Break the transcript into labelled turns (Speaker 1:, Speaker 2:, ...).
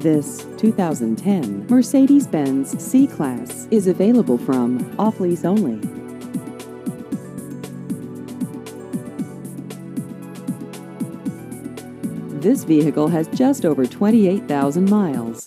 Speaker 1: This 2010 Mercedes-Benz C-Class is available from off-lease only. This vehicle has just over 28,000 miles.